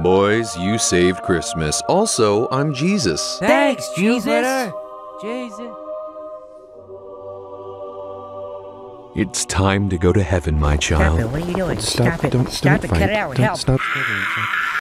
Boys, you saved Christmas. Also, I'm Jesus. Thanks, Jesus. Jupiter. Jesus. It's time to go to heaven, my Stop child. it. What are you doing? Stop, it. Don't, Stop don't it. fight. Cut it out. Don't Help. stop.